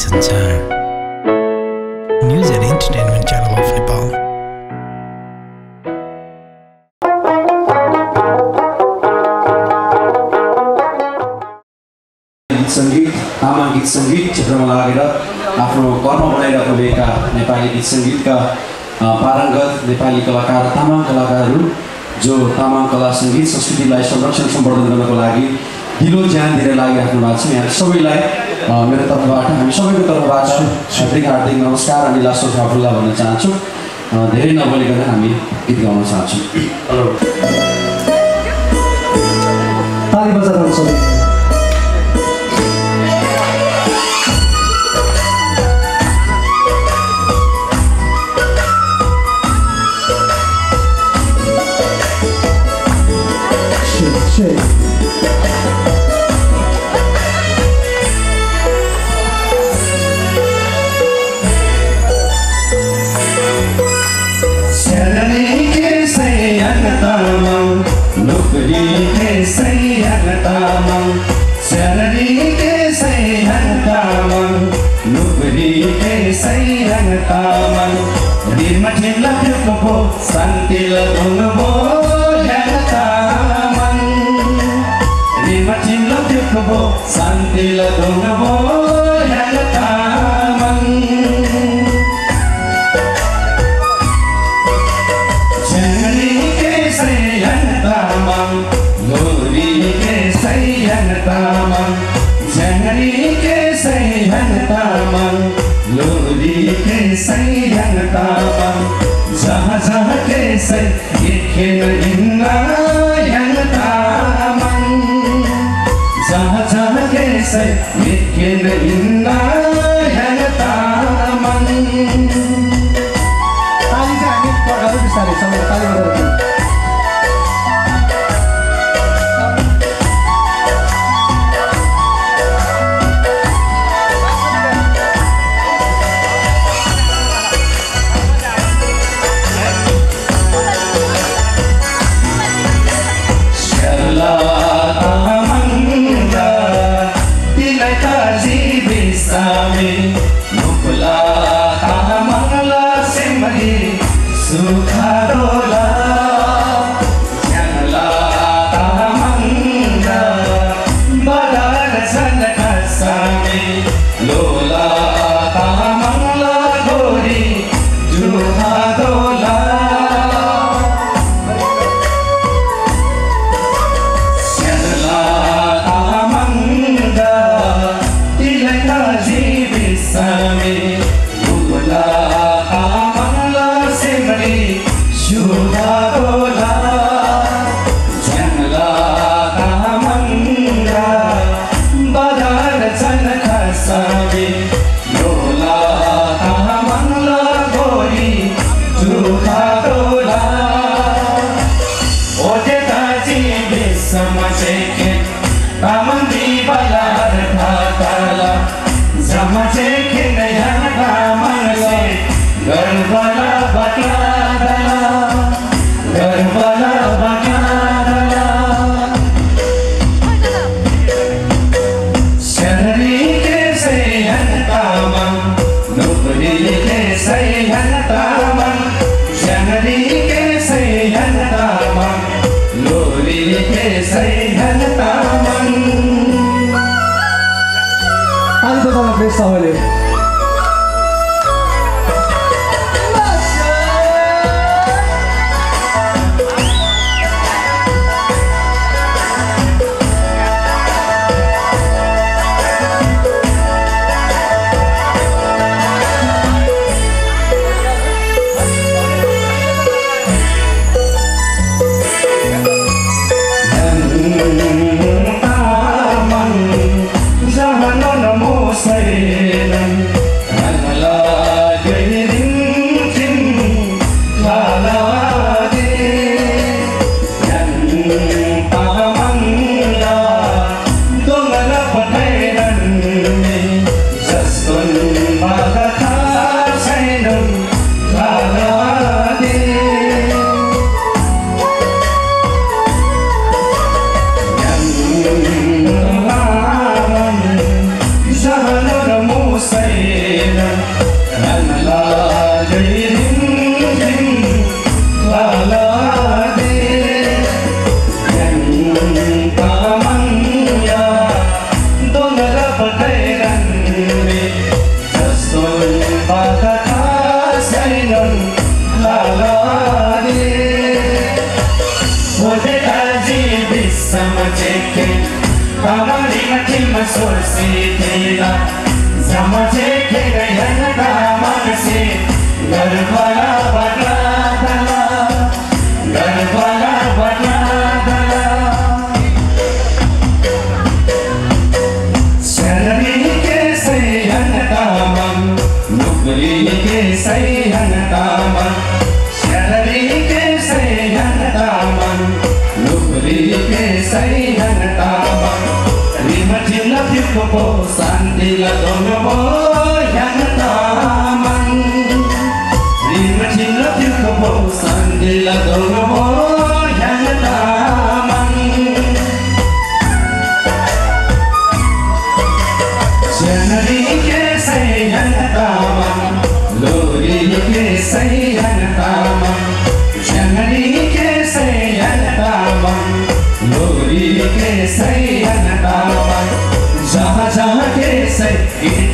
सञ्चार news and entertainment channel of Nepal गीत सङ्गीत तामाङ गीत सङ्गीत क्षेत्रमा लागेर आफ्नो कर्म बनाइरहनुभएका नेपाली गीत सङ्गीतका पारङ्गत नेपाली कलाकार तामाङ कलाकारहरू जो तामाङ कला सङ्गीत संस्कृतिलाई संरक्षण सम्वर्धन गर्नको लागि दिलो ज्यान दिएर लागिराख्नु भएको छ। यहाँ सबैलाई मेरो तर्फबाट हामी सबैको तर्फबाट हार्दिक हार्दिक नमस्कार अनि लासो फाफुल्ला भन्न चाहन्छु धेरै नबोलिकन हामी गीत गाउन चाहन्छौँ ताली shake. శరణికే శయనతామం నొకరికే శయనతామం శరణికే శయనతామం నొకరికే శయనతామం నిర్మఠిల తిరుపో సంతిల తుంగబో జనతామం నిర్మఠిల తిరుపో సంతిల తుంగబో लेके सैयन तामा जहाँ जहाँ के सै यखिन इन्ना यन तामन जहाँ जहाँ के सै यखिन इन्ना यन तामन take te Kamarina kima sorsi te la Zama je ke gayana kamarsi Garbala po san đi là to yo mo yang ta man rin ma chin la ti ko po san di la to yo mo yang ta man janari ke sai yang ta man